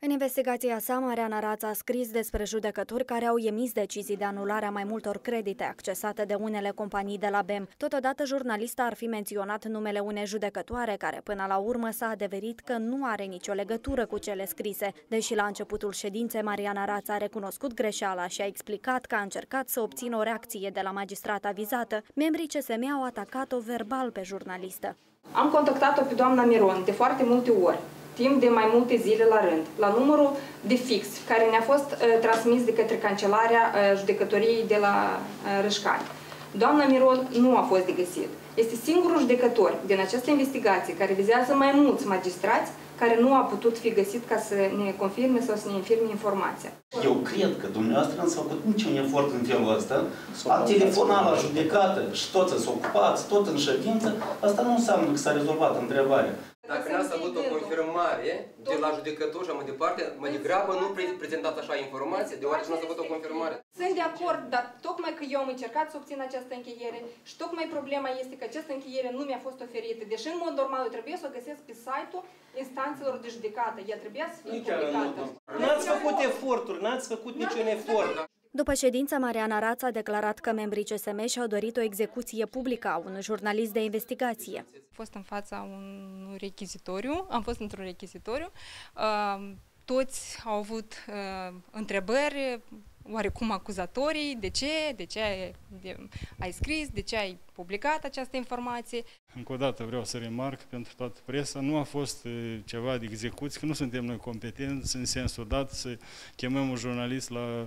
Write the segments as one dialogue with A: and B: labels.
A: În investigația sa, Mariana Rața a scris despre judecători care au emis decizii de anulare a mai multor credite accesate de unele companii de la BEM. Totodată, jurnalista ar fi menționat numele unei judecătoare care până la urmă s-a adeverit că nu are nicio legătură cu cele scrise. Deși la începutul ședinței Mariana Rața a recunoscut greșeala și a explicat că a încercat să obțină o reacție de la magistrata vizată, membrii CSM au atacat-o verbal pe jurnalistă.
B: Am contactat-o pe doamna Miron de foarte multe ori timp de mai multe zile la rând, la numărul de fix care ne-a fost uh, transmis de către Cancelarea uh, Judecătoriei de la uh, Râșcani. Doamna Miron nu a fost de găsit. Este singurul judecător din această investigație care vizează mai mulți magistrați care nu a putut fi găsit ca să ne confirme sau să ne infirme informația.
C: Eu cred că dumneavoastră n-ați făcut niciun efort în felul ăsta. A telefona la judecată și toți să ocupați, tot în ședință, asta nu înseamnă că s-a rezolvat întrebarea.
D: Dacă n-ați avut o confirmare de la judecător și mai departe, mai degrabă nu prezentați așa informație, deoarece nu ați avut o confirmare.
B: Sunt de acord, dar tocmai că eu am încercat să obțin această încheiere și tocmai problema este că această încheiere nu mi-a fost oferită. Deși în mod normal eu trebuie să o găsesc pe site-ul instanțelor de judecată. Ea trebuia să fie publicată.
E: N-ați făcut eforturi, n-ați făcut niciun efort.
A: După ședință, Mariana Raț a declarat că membrii CSM și-au dorit o execuție publică a unui jurnalist de investigație. Am
F: fost în fața unui rechizitoriu, am fost într-un rechizitoriu, toți au avut întrebări oarecum acuzatorii, de ce, de ce ai, de, ai scris, de ce ai publicat această informație.
G: Încă o dată vreau să remarc pentru toată presa, nu a fost ceva de execuție, că nu suntem noi competenți în sensul dat să chemăm un jurnalist la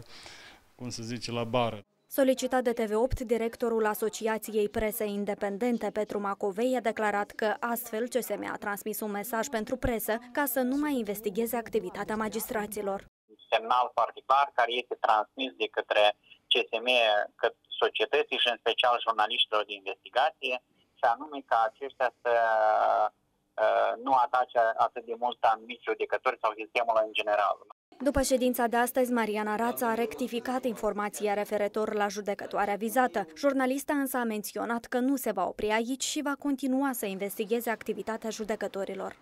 G: cum să zice, la bară.
A: Solicitat de TV8, directorul Asociației Presei Independente, Petru Macovei, a declarat că astfel CSM a transmis un mesaj pentru presă ca să nu mai investigheze activitatea magistraților.
H: Semnal foarte clar care este transmis de către CSM, către societății și în special jurnaliștilor de investigație, și anume ca aceștia să uh, nu atace atât de mult anumiți judecători sau sistemul în general.
A: După ședința de astăzi, Mariana Rața a rectificat informația referitor la judecătoarea vizată. Jurnalista însă a menționat că nu se va opri aici și va continua să investigheze activitatea judecătorilor.